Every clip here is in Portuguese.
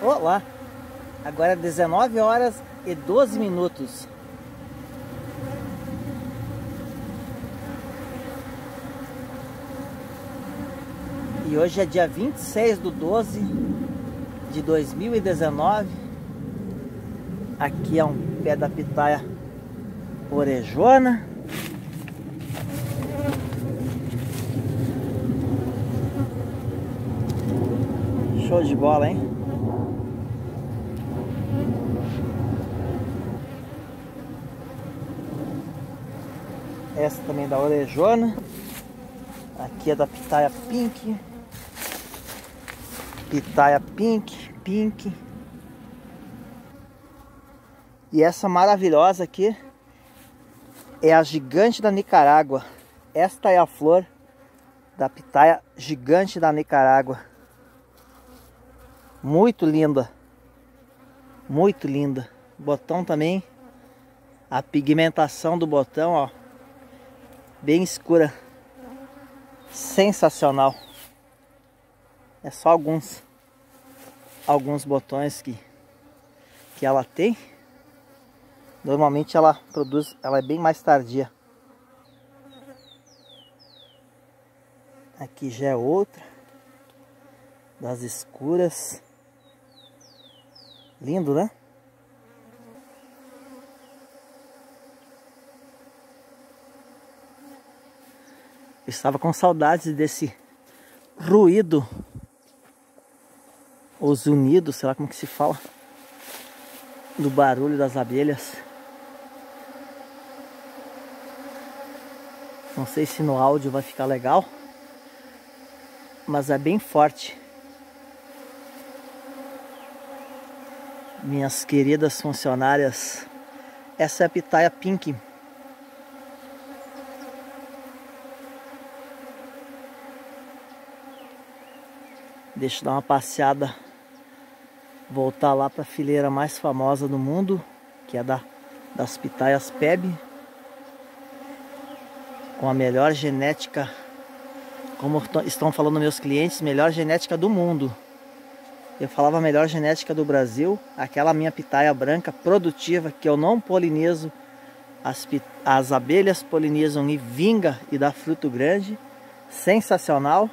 Olá! Agora é 19 horas e 12 minutos. E hoje é dia 26 do 12 de 2019. Aqui é um pé da pitaia orejona. Show de bola, hein? Essa também é da orejona. Aqui é da pitaia pink. Pitaia pink, pink. E essa maravilhosa aqui é a gigante da Nicarágua. Esta é a flor da pitaia gigante da Nicarágua. Muito linda. Muito linda. Botão também. A pigmentação do botão, ó. Bem escura. Sensacional. É só alguns alguns botões que que ela tem. Normalmente ela produz, ela é bem mais tardia. Aqui já é outra das escuras. Lindo, né? Eu estava com saudades desse ruído os unidos, sei lá como que se fala, do barulho das abelhas. Não sei se no áudio vai ficar legal, mas é bem forte. Minhas queridas funcionárias, essa é a pitaia pink. Deixa eu dar uma passeada voltar lá para a fileira mais famosa do mundo, que é da, das pitaias PEB, com a melhor genética, como estão falando meus clientes, melhor genética do mundo. Eu falava melhor genética do Brasil, aquela minha pitaia branca produtiva que eu não polinizo, as, as abelhas polinizam e vinga e dá fruto grande, sensacional.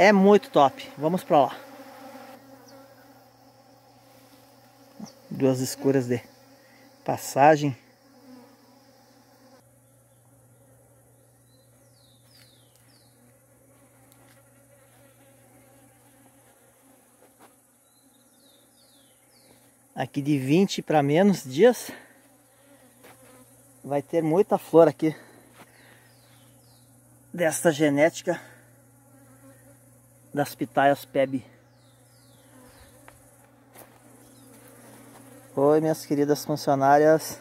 É muito top. Vamos para lá. duas escuras de passagem. Aqui de 20 para menos dias vai ter muita flor aqui desta genética das pitaias PEB. Oi, minhas queridas funcionárias.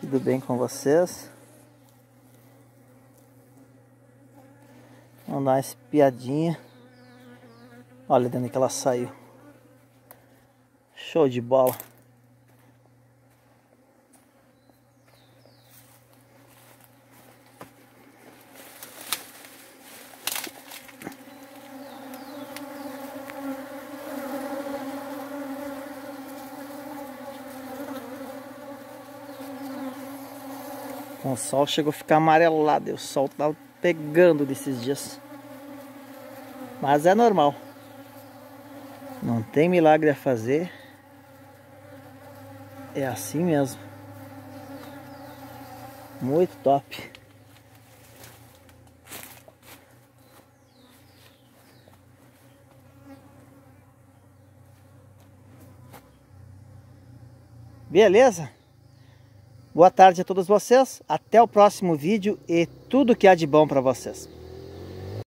Tudo bem com vocês? Vamos dar uma espiadinha. Olha de onde que ela saiu. Show de bola. O sol chegou a ficar amarelado. O sol tá pegando desses dias. Mas é normal. Não tem milagre a fazer. É assim mesmo. Muito top. Beleza? Boa tarde a todos vocês, até o próximo vídeo e tudo que há de bom para vocês.